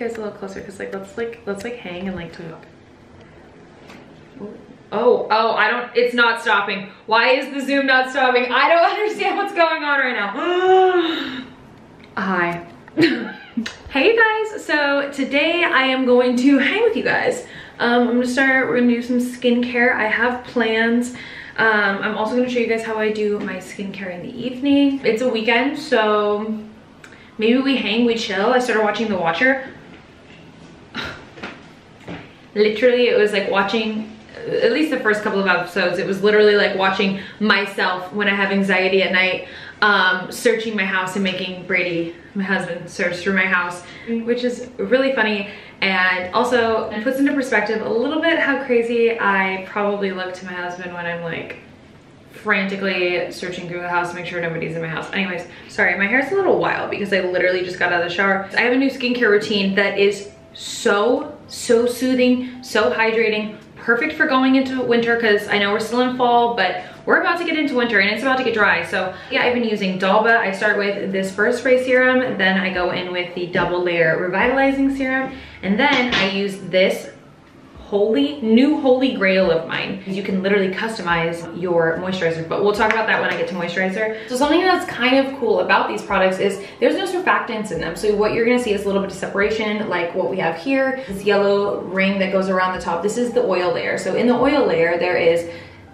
guys a little closer because like let's like let's like hang and like talk. Oh, oh, I don't, it's not stopping. Why is the Zoom not stopping? I don't understand what's going on right now. Hi. hey you guys, so today I am going to hang with you guys. Um, I'm gonna start, we're gonna do some skincare. I have plans. Um, I'm also gonna show you guys how I do my skincare in the evening. It's a weekend, so maybe we hang, we chill. I started watching The Watcher. Literally, it was like watching at least the first couple of episodes, it was literally like watching myself when I have anxiety at night, um, searching my house and making Brady, my husband, search through my house, which is really funny. And also puts into perspective a little bit how crazy I probably look to my husband when I'm like frantically searching through the house to make sure nobody's in my house. Anyways, sorry, my hair's a little wild because I literally just got out of the shower. I have a new skincare routine that is so, so soothing, so hydrating, perfect for going into winter because I know we're still in fall, but we're about to get into winter and it's about to get dry. So yeah, I've been using d'Alba. I start with this first spray serum, then I go in with the double layer revitalizing serum, and then I use this holy, new holy grail of mine. You can literally customize your moisturizer, but we'll talk about that when I get to moisturizer. So something that's kind of cool about these products is there's no surfactants in them. So what you're gonna see is a little bit of separation, like what we have here, this yellow ring that goes around the top. This is the oil layer. So in the oil layer, there is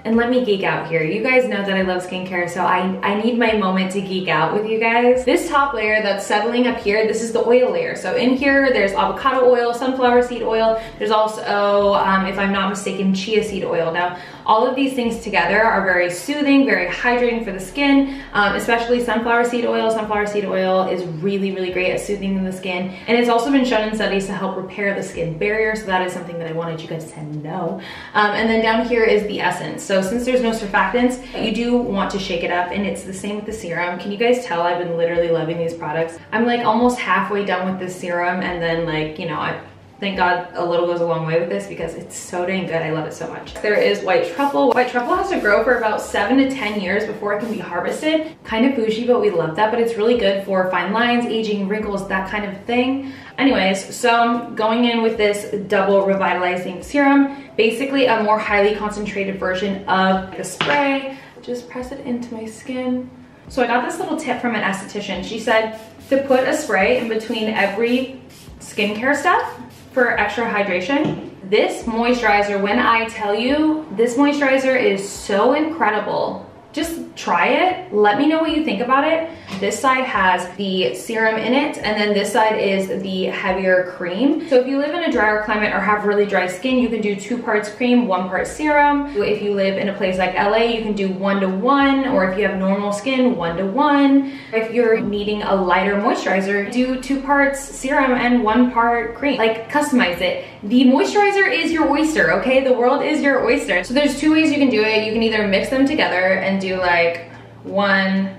and let me geek out here. You guys know that I love skincare, so I, I need my moment to geek out with you guys. This top layer that's settling up here, this is the oil layer. So in here, there's avocado oil, sunflower seed oil. There's also, um, if I'm not mistaken, chia seed oil. Now, all of these things together are very soothing, very hydrating for the skin, um, especially sunflower seed oil. Sunflower seed oil is really, really great at soothing the skin. And it's also been shown in studies to help repair the skin barrier. So that is something that I wanted you guys to know. Um, and then down here is the essence. So since there's no surfactants, you do want to shake it up and it's the same with the serum. Can you guys tell I've been literally loving these products? I'm like almost halfway done with this serum and then like, you know, I Thank God a little goes a long way with this because it's so dang good. I love it so much. There is white truffle. White truffle has to grow for about seven to 10 years before it can be harvested. Kind of bougie, but we love that. But it's really good for fine lines, aging, wrinkles, that kind of thing. Anyways, so I'm going in with this double revitalizing serum. Basically a more highly concentrated version of the spray. Just press it into my skin. So I got this little tip from an esthetician. She said to put a spray in between every skincare stuff for extra hydration. This moisturizer, when I tell you, this moisturizer is so incredible just try it. Let me know what you think about it. This side has the serum in it, and then this side is the heavier cream. So if you live in a drier climate or have really dry skin, you can do two parts cream, one part serum. If you live in a place like LA, you can do one to one, or if you have normal skin, one to one. If you're needing a lighter moisturizer, do two parts serum and one part cream. Like customize it. The moisturizer is your oyster, okay? The world is your oyster. So there's two ways you can do it. You can either mix them together and do like one,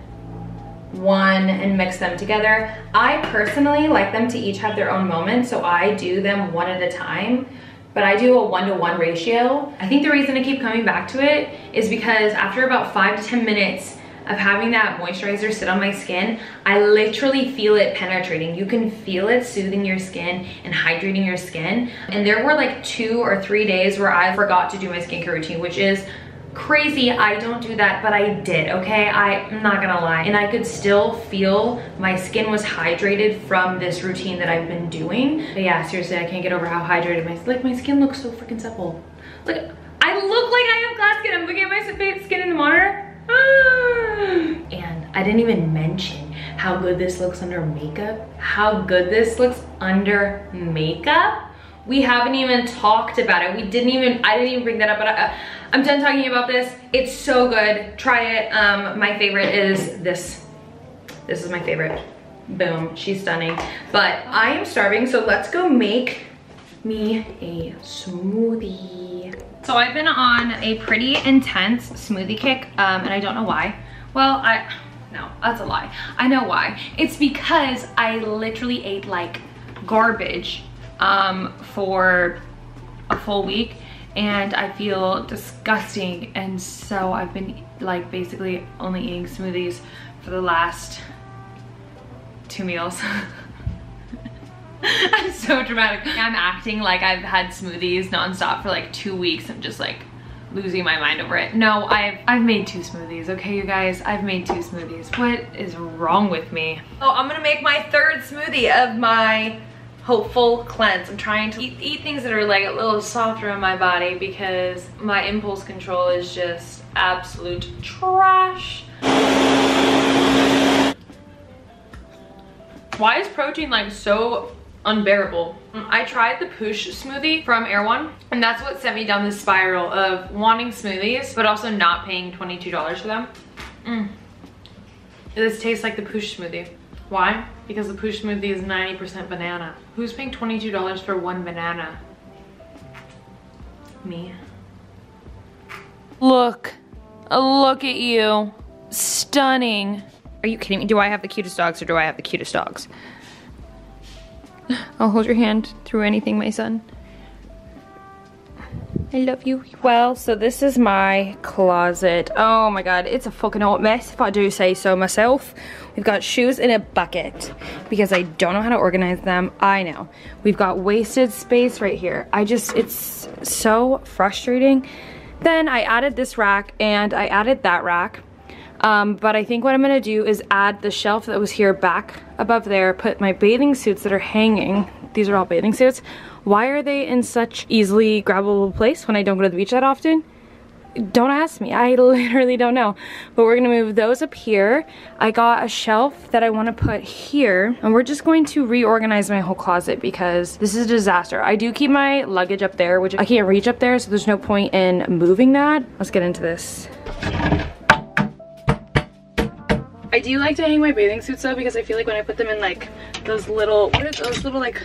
one, and mix them together. I personally like them to each have their own moment, so I do them one at a time but I do a one-to-one -one ratio. I think the reason I keep coming back to it is because after about five to 10 minutes of having that moisturizer sit on my skin, I literally feel it penetrating. You can feel it soothing your skin and hydrating your skin. And there were like two or three days where I forgot to do my skincare routine, which is crazy I don't do that but I did okay? I, I'm not gonna lie. And I could still feel my skin was hydrated from this routine that I've been doing. But yeah seriously I can't get over how hydrated my like my skin looks so freaking supple. Look I look like I have glass skin. I'm looking at my skin in the monitor. And I didn't even mention how good this looks under makeup. How good this looks under makeup we haven't even talked about it. We didn't even, I didn't even bring that up, but I, I'm done talking about this. It's so good. Try it. Um, my favorite is this. This is my favorite. Boom, she's stunning. But I am starving, so let's go make me a smoothie. So I've been on a pretty intense smoothie kick, um, and I don't know why. Well, I, no, that's a lie. I know why. It's because I literally ate like garbage um, for a full week and I feel disgusting and so I've been like basically only eating smoothies for the last two meals. I'm so dramatic. I'm acting like I've had smoothies nonstop for like two weeks. I'm just like losing my mind over it. No, I've, I've made two smoothies, okay, you guys? I've made two smoothies. What is wrong with me? Oh, I'm gonna make my third smoothie of my hopeful cleanse. I'm trying to eat, eat things that are like a little softer on my body because my impulse control is just absolute trash. Why is protein like so unbearable. I tried the Poosh smoothie from Erewhon and that's what sent me down this spiral of wanting smoothies but also not paying $22 for them. Mm. This tastes like the Poosh smoothie. Why? Because the Poosh smoothie is 90% banana. Who's paying $22 for one banana? Me. Look. Look at you. Stunning. Are you kidding me? Do I have the cutest dogs or do I have the cutest dogs? I'll hold your hand through anything, my son. I love you. Well, so this is my closet. Oh my god, it's a fucking hot mess if I do say so myself. We've got shoes in a bucket because I don't know how to organize them. I know. We've got wasted space right here. I just, it's so frustrating. Then I added this rack and I added that rack um, but I think what I'm gonna do is add the shelf that was here back above there, put my bathing suits that are hanging. These are all bathing suits. Why are they in such easily grabbable place when I don't go to the beach that often? Don't ask me, I literally don't know. But we're gonna move those up here. I got a shelf that I wanna put here, and we're just going to reorganize my whole closet because this is a disaster. I do keep my luggage up there, which I can't reach up there, so there's no point in moving that. Let's get into this. I do like to hang my bathing suits though because I feel like when I put them in like those little, what are those little like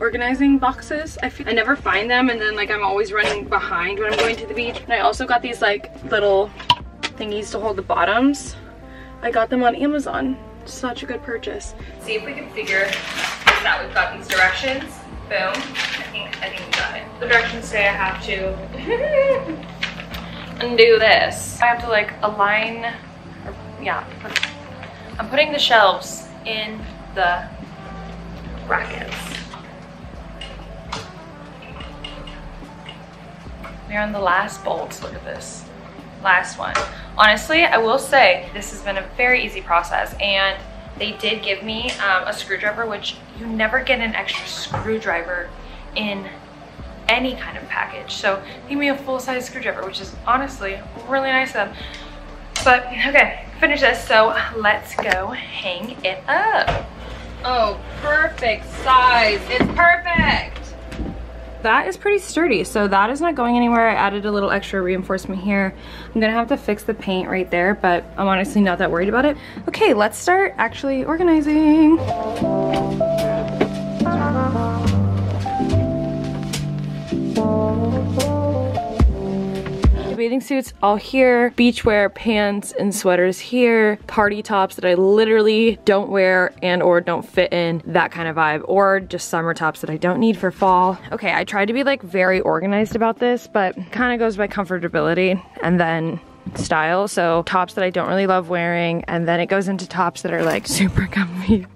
organizing boxes. I, feel, I never find them and then like I'm always running behind when I'm going to the beach. And I also got these like little thingies to hold the bottoms. I got them on Amazon. Such a good purchase. See if we can figure this out. We've got these directions. Boom. I think I think we got it. The directions say I have to undo this. I have to like align Or, yeah, I'm putting the shelves in the brackets. We're on the last bolts, look at this. Last one. Honestly, I will say this has been a very easy process and they did give me um, a screwdriver, which you never get an extra screwdriver in any kind of package. So give me a full-size screwdriver, which is honestly really nice of them. But okay, finish this. So let's go hang it up. Oh, perfect size. It's perfect. That is pretty sturdy, so that is not going anywhere. I added a little extra reinforcement here. I'm gonna have to fix the paint right there, but I'm honestly not that worried about it. Okay, let's start actually organizing. Bathing suits all here, beachwear, pants, and sweaters here, party tops that I literally don't wear and or don't fit in, that kind of vibe, or just summer tops that I don't need for fall. Okay, I tried to be like very organized about this, but kind of goes by comfortability and then style. So tops that I don't really love wearing, and then it goes into tops that are like super comfy.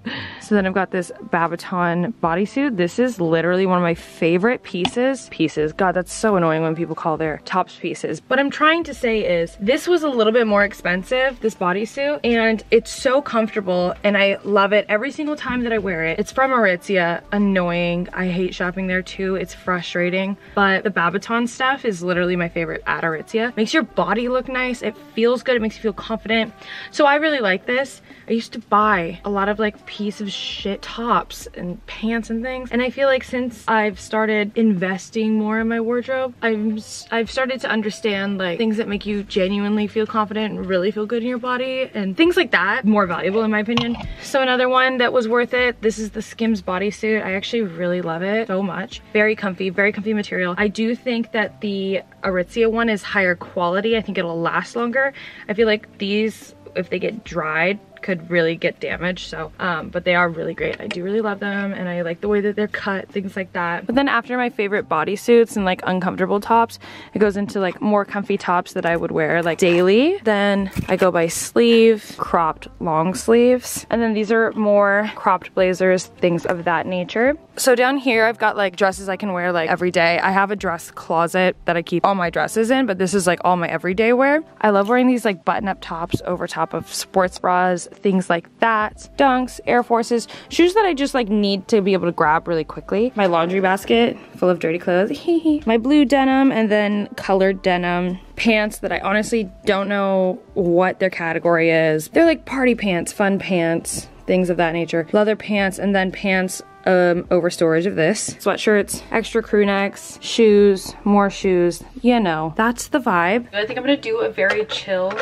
So then I've got this Babaton bodysuit. This is literally one of my favorite pieces. Pieces, God, that's so annoying when people call their tops pieces. What I'm trying to say is this was a little bit more expensive, this bodysuit, and it's so comfortable and I love it every single time that I wear it. It's from Aritzia, annoying. I hate shopping there too. It's frustrating, but the Babaton stuff is literally my favorite at Aritzia. Makes your body look nice. It feels good. It makes you feel confident. So I really like this. I used to buy a lot of like pieces of shit tops and pants and things. And I feel like since I've started investing more in my wardrobe, I'm, I've started to understand like things that make you genuinely feel confident and really feel good in your body and things like that. More valuable in my opinion. So another one that was worth it, this is the Skims bodysuit. I actually really love it so much. Very comfy, very comfy material. I do think that the Aritzia one is higher quality. I think it'll last longer. I feel like these, if they get dried, could really get damaged. So, um, but they are really great. I do really love them and I like the way that they're cut, things like that. But then after my favorite bodysuits and like uncomfortable tops, it goes into like more comfy tops that I would wear like daily. Then I go by sleeve, cropped long sleeves. And then these are more cropped blazers, things of that nature. So down here, I've got like dresses I can wear like every day. I have a dress closet that I keep all my dresses in, but this is like all my everyday wear. I love wearing these like button up tops over top of sports bras, things like that. Dunks, Air Forces, shoes that I just like need to be able to grab really quickly. My laundry basket full of dirty clothes. my blue denim and then colored denim pants that I honestly don't know what their category is. They're like party pants, fun pants, things of that nature. Leather pants and then pants um, over storage of this. Sweatshirts, extra crew necks, shoes, more shoes, you know, that's the vibe. I think I'm gonna do a very chill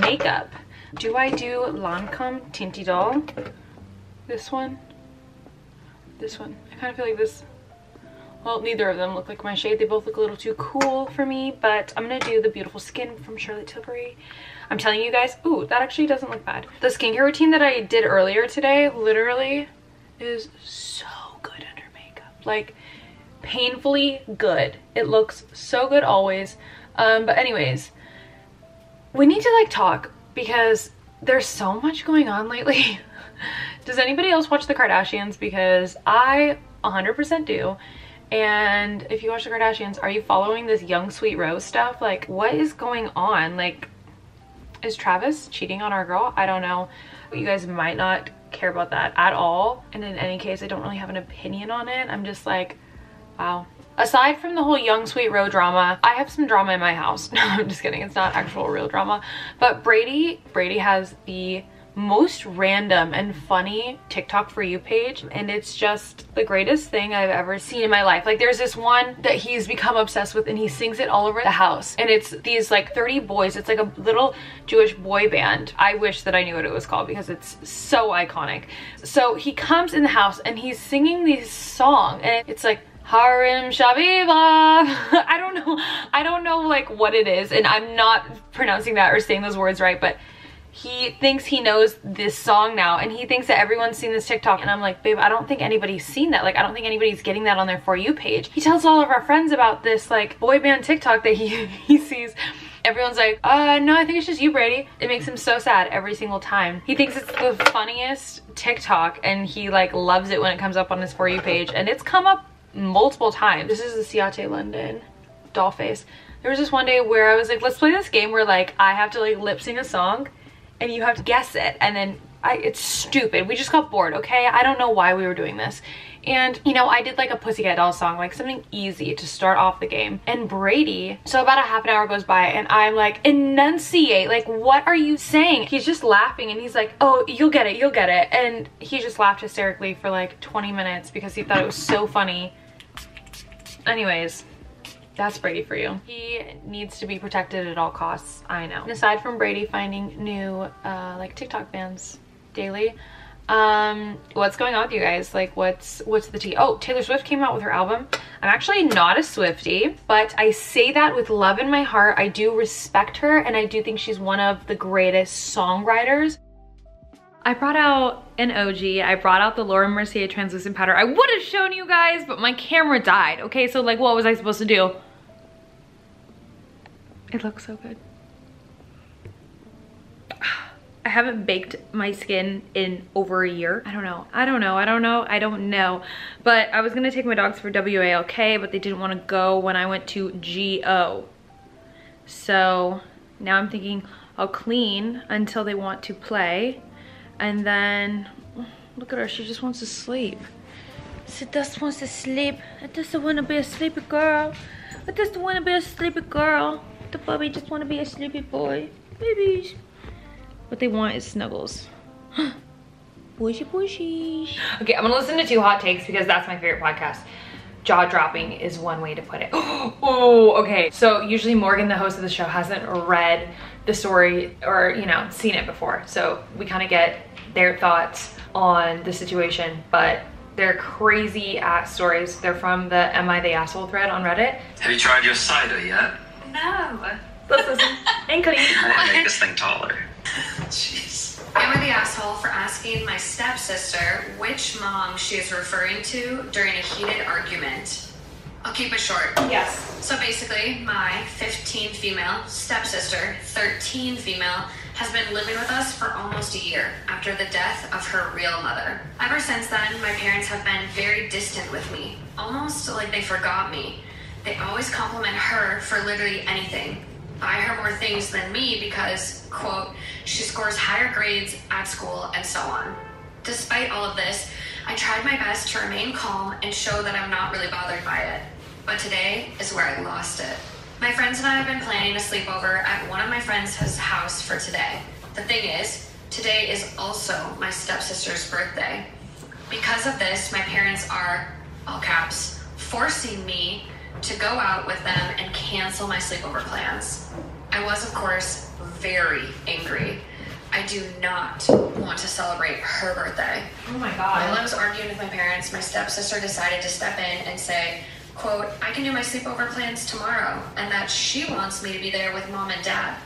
makeup. Do I do Lancome Teint Idole? This one? This one. I kind of feel like this well, neither of them look like my shade. They both look a little too cool for me, but I'm gonna do the Beautiful Skin from Charlotte Tilbury. I'm telling you guys, ooh, that actually doesn't look bad. The skincare routine that I did earlier today literally is so good under makeup. Like, painfully good. It looks so good always. Um, but anyways, we need to like talk because there's so much going on lately. Does anybody else watch the Kardashians? Because I 100% do. And if you watch the Kardashians, are you following this young sweet rose stuff? Like, what is going on? Like, is Travis cheating on our girl? I don't know. You guys might not care about that at all. And in any case, I don't really have an opinion on it. I'm just like, wow. Aside from the whole young sweet row drama, I have some drama in my house. No, I'm just kidding. It's not actual real drama. But Brady, Brady has the most random and funny TikTok for you page and it's just the greatest thing I've ever seen in my life. Like there's this one that he's become obsessed with and he sings it all over the house and it's these like 30 boys. It's like a little Jewish boy band. I wish that I knew what it was called because it's so iconic. So he comes in the house and he's singing this song and it's like Harim Shabiba. I don't know. I don't know like what it is and I'm not pronouncing that or saying those words right but he thinks he knows this song now and he thinks that everyone's seen this TikTok and I'm like, babe, I don't think anybody's seen that. Like, I don't think anybody's getting that on their For You page. He tells all of our friends about this like boy band TikTok that he, he sees. Everyone's like, uh, no, I think it's just you, Brady. It makes him so sad every single time. He thinks it's the funniest TikTok and he like loves it when it comes up on his For You page and it's come up multiple times. This is the Ciate London doll face. There was this one day where I was like, let's play this game where like I have to like lip sing a song and you have to guess it and then I, it's stupid. We just got bored, okay? I don't know why we were doing this. And, you know, I did like a Pussycat Doll song, like something easy to start off the game. And Brady, so about a half an hour goes by and I'm like, enunciate, like what are you saying? He's just laughing and he's like, oh, you'll get it, you'll get it. And he just laughed hysterically for like 20 minutes because he thought it was so funny. Anyways, that's Brady for you. He needs to be protected at all costs, I know. And aside from Brady finding new uh, like TikTok fans daily, um, what's going on with you guys? Like what's what's the tea? Oh, Taylor Swift came out with her album. I'm actually not a Swifty, but I say that with love in my heart. I do respect her and I do think she's one of the greatest songwriters. I brought out an OG. I brought out the Laura Mercier translucent powder. I would have shown you guys, but my camera died. Okay, so like what was I supposed to do? It looks so good. I haven't baked my skin in over a year. I don't know. I don't know. I don't know. I don't know. But I was going to take my dogs for WALK, but they didn't want to go when I went to GO. So now I'm thinking I'll clean until they want to play and then, look at her, she just wants to sleep. She just wants to sleep. I just want to be a sleepy girl. I just want to be a sleepy girl. The puppy just want to be a sleepy boy. Babies. What they want is snuggles. bushy bushy. Okay, I'm gonna listen to two hot takes because that's my favorite podcast. Jaw dropping is one way to put it. oh, okay. So usually Morgan, the host of the show, hasn't read the story or, you know, seen it before. So we kind of get their thoughts on the situation, but they're crazy ass stories. They're from the Am I the Asshole thread on Reddit. Have you tried your cider yet? No. Let's listen. And clean. I make this thing taller. Jeez. Am I the asshole for asking my stepsister which mom she is referring to during a heated argument. I'll keep it short. Yes. So basically, my 15 female stepsister, 13 female, has been living with us for almost a year after the death of her real mother. Ever since then, my parents have been very distant with me, almost like they forgot me. They always compliment her for literally anything. Buy her more things than me because, quote, she scores higher grades at school and so on. Despite all of this, I tried my best to remain calm and show that I'm not really bothered by it. But today is where I lost it. My friends and I have been planning a sleepover at one of my friends' house for today. The thing is, today is also my stepsister's birthday. Because of this, my parents are, all caps, forcing me to go out with them and cancel my sleepover plans. I was, of course, very angry. I do not want to celebrate her birthday. Oh my While god. I was arguing with my parents, my stepsister decided to step in and say, quote, I can do my sleepover plans tomorrow, and that she wants me to be there with mom and dad.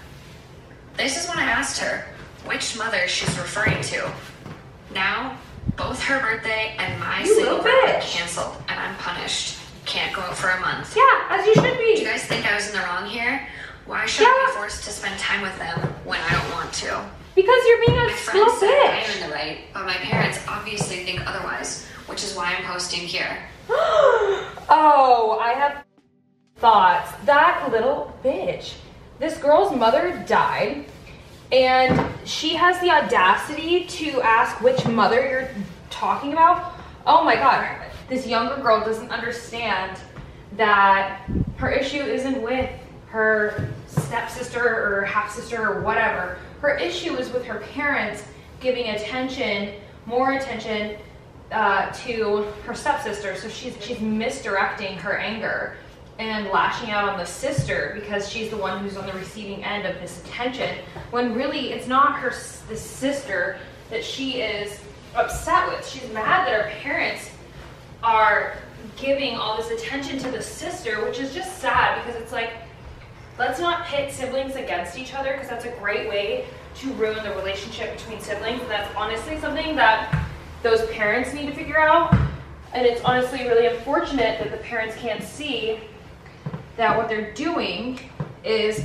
This is when I asked her which mother she's referring to. Now, both her birthday and my You sleepover are canceled, and I'm punished. Can't go out for a month. Yeah, as you should be. Do you guys think I was in the wrong here? Why should I be forced to spend time with them when I don't want to? Because you're being a My little friends say I am in the right, but my parents obviously think otherwise, which is why I'm posting here. oh, I have thoughts. That little bitch. This girl's mother died, and she has the audacity to ask which mother you're talking about. Oh my god, this younger girl doesn't understand that her issue isn't with her stepsister or half sister or whatever. Her issue is with her parents giving attention, more attention uh, to her stepsister. So she's she's misdirecting her anger and lashing out on the sister because she's the one who's on the receiving end of this attention. When really it's not her the sister that she is upset with. She's mad that her parents are giving all this attention to the sister, which is just sad because it's like let's not pit siblings against each other because that's a great way to ruin the relationship between siblings. And that's honestly something that those parents need to figure out. And it's honestly really unfortunate that the parents can't see that what they're doing is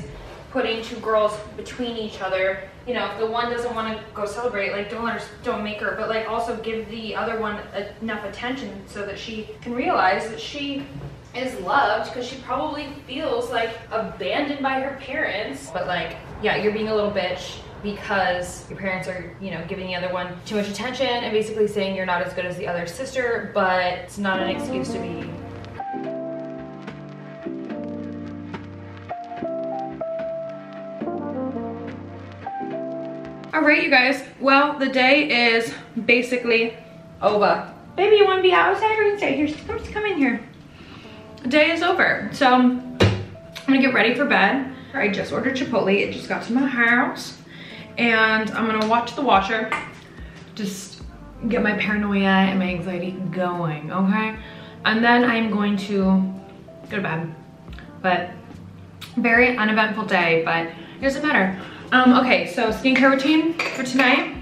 putting two girls between each other. You know, if the one doesn't want to go celebrate, like don't her, don't make her, but like also give the other one enough attention so that she can realize that she is loved because she probably feels like abandoned by her parents. But like, yeah, you're being a little bitch because your parents are, you know, giving the other one too much attention and basically saying you're not as good as the other sister, but it's not an excuse to be All right, you guys. Well, the day is basically over. Baby, you want to be outside or inside? Here, come, come in here. Day is over. So I'm gonna get ready for bed. I just ordered Chipotle. It just got to my house. And I'm gonna watch The Watcher. Just get my paranoia and my anxiety going, okay? And then I'm going to go to bed. But very uneventful day, but it doesn't matter. Um, okay, so skincare routine for tonight.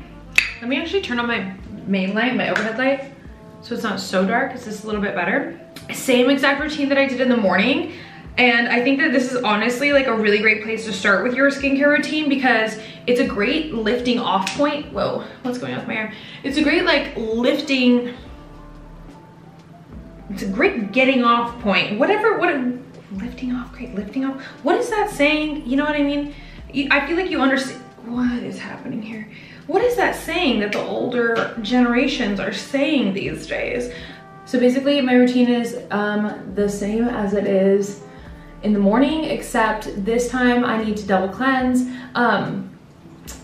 Let me actually turn on my main light, my overhead light, so it's not so dark, because this is a little bit better. Same exact routine that I did in the morning. And I think that this is honestly like a really great place to start with your skincare routine because it's a great lifting off point. Whoa, what's going on with my hair? It's a great like lifting, it's a great getting off point. Whatever, what, lifting off, great lifting off. What is that saying? You know what I mean? I feel like you understand, what is happening here? What is that saying that the older generations are saying these days? So basically my routine is um, the same as it is in the morning, except this time I need to double cleanse. Um,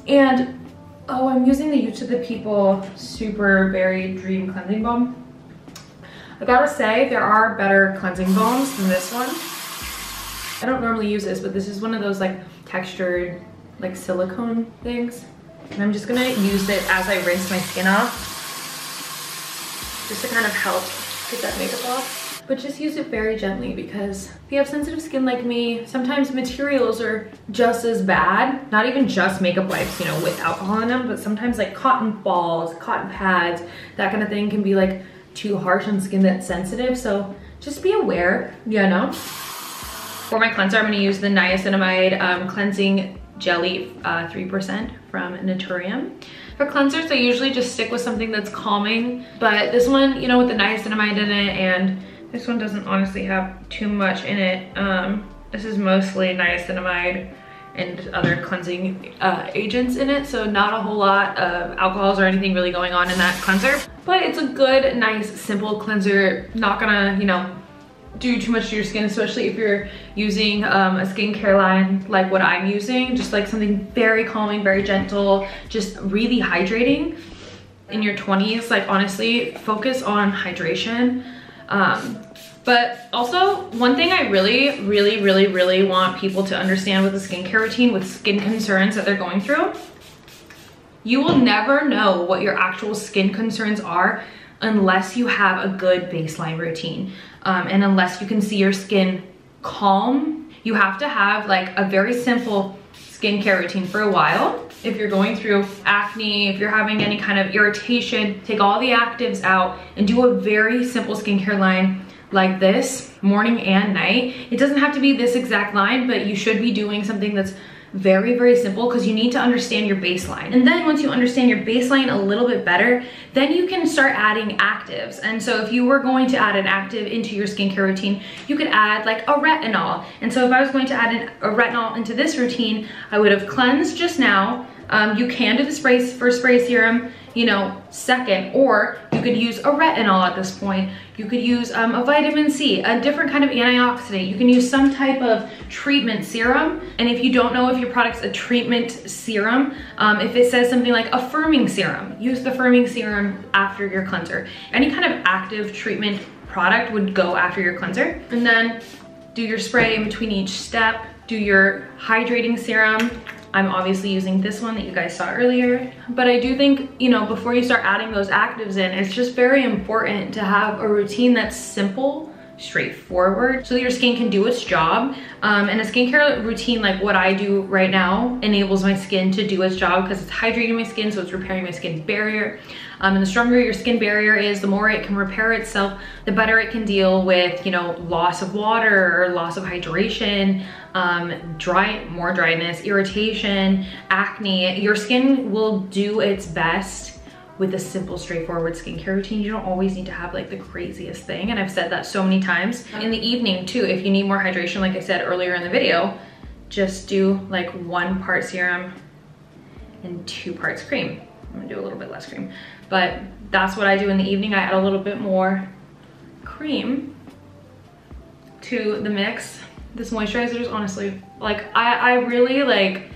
and, oh, I'm using the Youth to the People Super Berry Dream Cleansing Balm. I gotta say, there are better cleansing balms than this one. I don't normally use this, but this is one of those like textured, like silicone things. And I'm just gonna use it as I rinse my skin off, just to kind of help get that makeup off. but just use it very gently because if you have sensitive skin like me, sometimes materials are just as bad. Not even just makeup wipes, you know, with alcohol in them, but sometimes like cotton balls, cotton pads, that kind of thing can be like too harsh on skin that's sensitive. So just be aware, you know? For my cleanser, I'm gonna use the niacinamide um, cleansing jelly 3% uh, from Naturium. For cleansers, I usually just stick with something that's calming, but this one, you know, with the niacinamide in it, and this one doesn't honestly have too much in it. Um, this is mostly niacinamide and other cleansing uh, agents in it, so not a whole lot of alcohols or anything really going on in that cleanser. But it's a good, nice, simple cleanser. Not gonna, you know, do too much to your skin, especially if you're using um, a skincare line like what I'm using, just like something very calming, very gentle, just really hydrating. In your 20s, like honestly, focus on hydration. Um, but also, one thing I really, really, really, really want people to understand with a skincare routine, with skin concerns that they're going through, you will never know what your actual skin concerns are unless you have a good baseline routine um, and unless you can see your skin calm, you have to have like a very simple skincare routine for a while. If you're going through acne, if you're having any kind of irritation, take all the actives out and do a very simple skincare line like this morning and night. It doesn't have to be this exact line, but you should be doing something that's very, very simple because you need to understand your baseline. And then once you understand your baseline a little bit better, then you can start adding actives. And so if you were going to add an active into your skincare routine, you could add like a retinol. And so if I was going to add an, a retinol into this routine, I would have cleansed just now. Um, you can do the spray, first spray serum, you know, second, or you could use a retinol at this point. You could use um, a vitamin C, a different kind of antioxidant. You can use some type of treatment serum. And if you don't know if your product's a treatment serum, um, if it says something like a firming serum, use the firming serum after your cleanser. Any kind of active treatment product would go after your cleanser. And then do your spray in between each step, do your hydrating serum, I'm obviously using this one that you guys saw earlier. But I do think, you know, before you start adding those actives in, it's just very important to have a routine that's simple straightforward so that your skin can do its job. Um, and a skincare routine like what I do right now enables my skin to do its job because it's hydrating my skin, so it's repairing my skin's barrier. Um, and the stronger your skin barrier is, the more it can repair itself, the better it can deal with, you know, loss of water loss of hydration, um, dry, more dryness, irritation, acne. Your skin will do its best with a simple, straightforward skincare routine. You don't always need to have like the craziest thing. And I've said that so many times. In the evening too, if you need more hydration, like I said earlier in the video, just do like one part serum and two parts cream. I'm gonna do a little bit less cream, but that's what I do in the evening. I add a little bit more cream to the mix. This moisturizer is honestly, like I, I really like,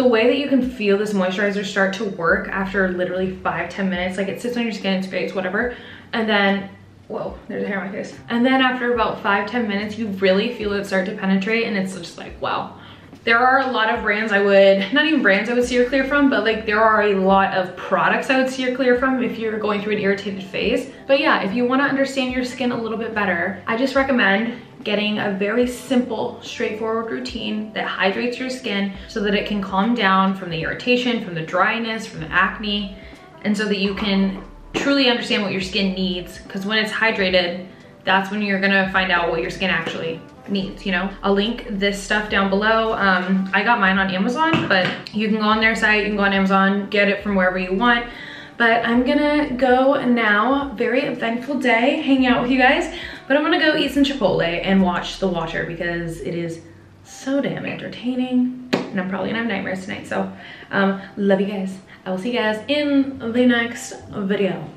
the way that you can feel this moisturizer start to work after literally five ten minutes, like it sits on your skin, it's face, whatever. And then, whoa, there's a hair on my face. And then after about five ten minutes, you really feel it start to penetrate and it's just like, wow. There are a lot of brands I would, not even brands I would steer clear from, but like there are a lot of products I would steer clear from if you're going through an irritated phase. But yeah, if you wanna understand your skin a little bit better, I just recommend getting a very simple, straightforward routine that hydrates your skin so that it can calm down from the irritation, from the dryness, from the acne, and so that you can truly understand what your skin needs. Because when it's hydrated, that's when you're gonna find out what your skin actually needs, you know? I'll link this stuff down below. Um, I got mine on Amazon, but you can go on their site, you can go on Amazon, get it from wherever you want. But I'm gonna go now, very eventful day, hanging out with you guys. But I'm gonna go eat some Chipotle and watch The Watcher because it is so damn entertaining. And I'm probably gonna have nightmares tonight. So um, love you guys. I will see you guys in the next video.